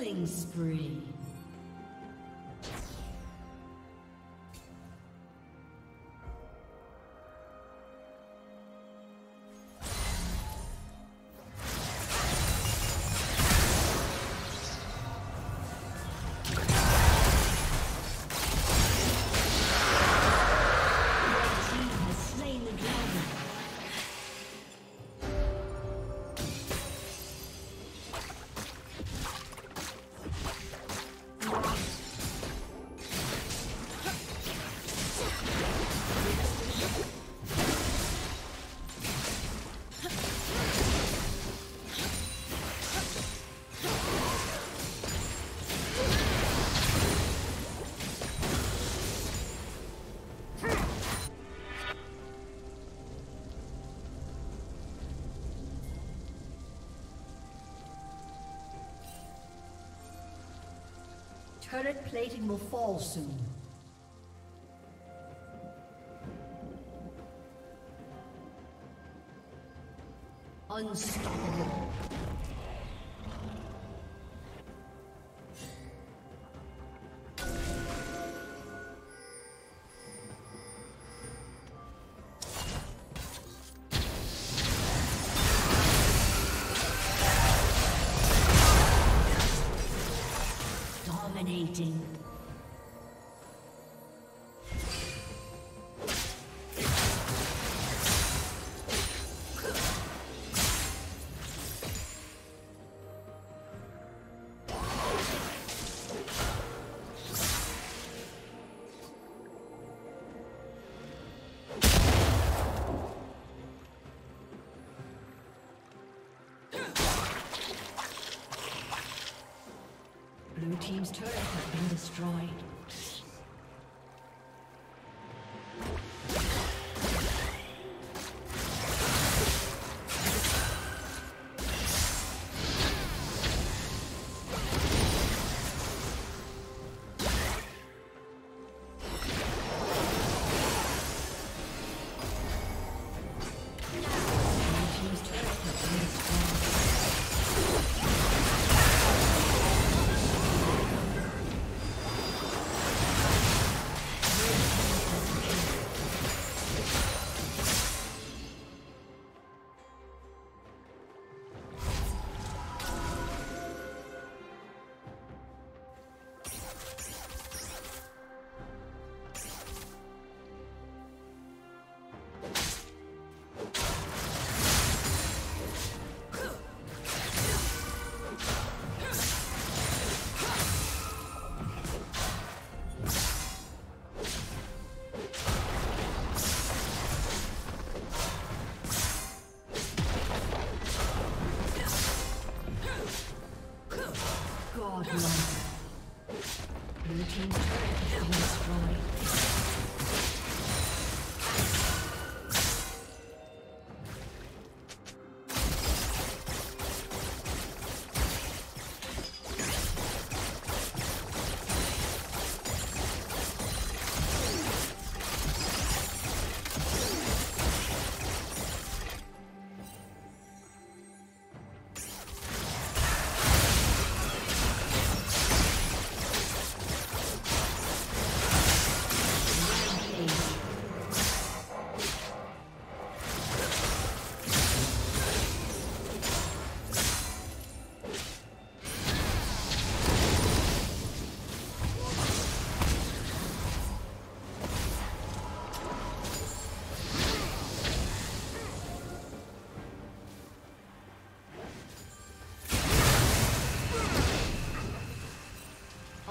Killing spree. Turret plating will fall soon. Unstoppable. 金。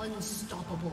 Unstoppable.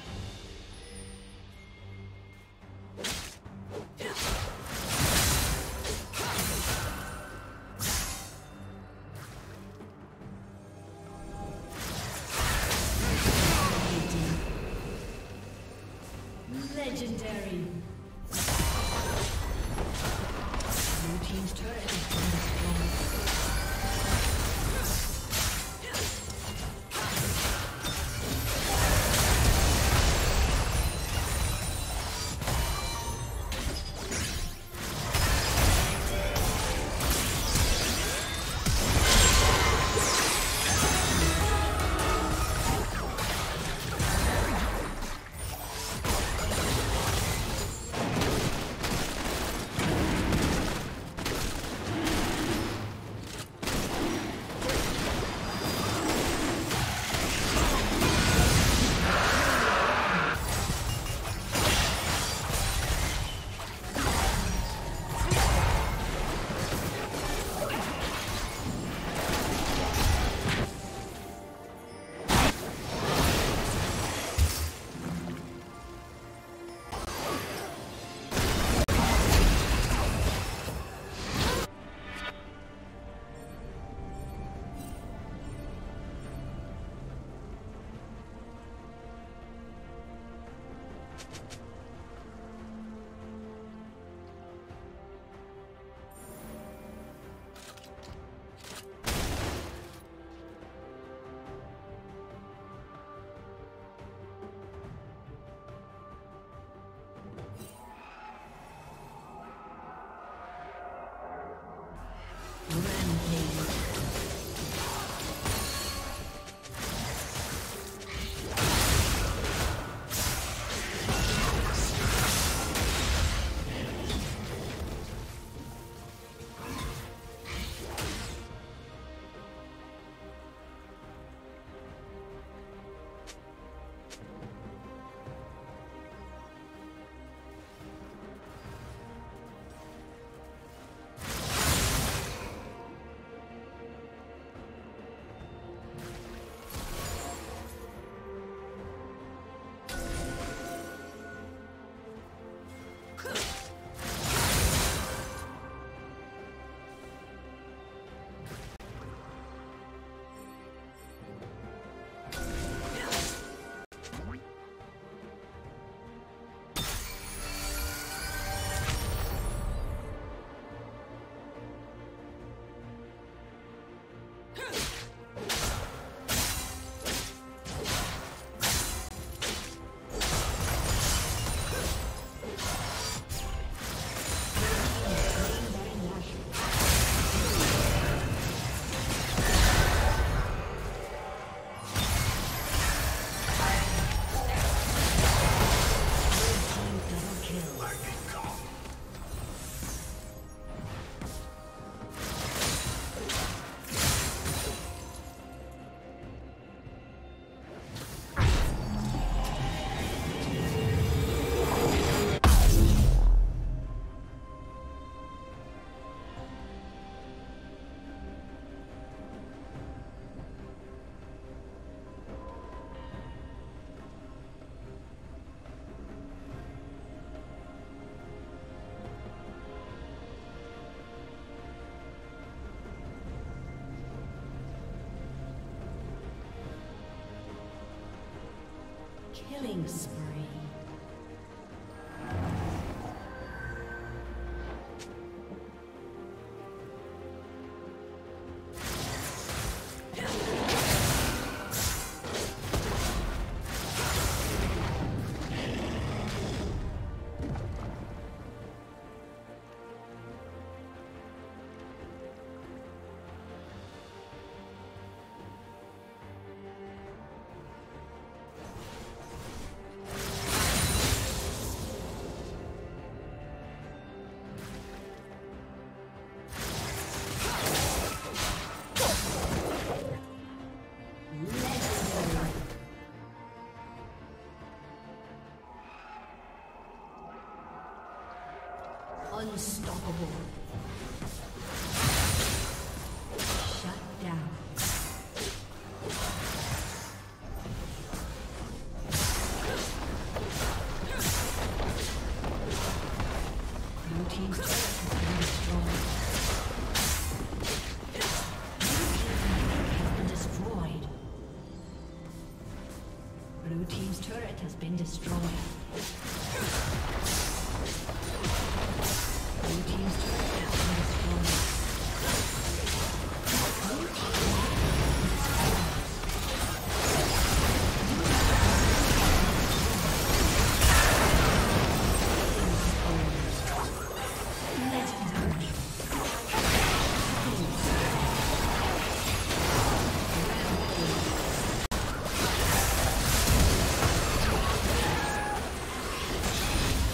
Killing spree. Unstoppable.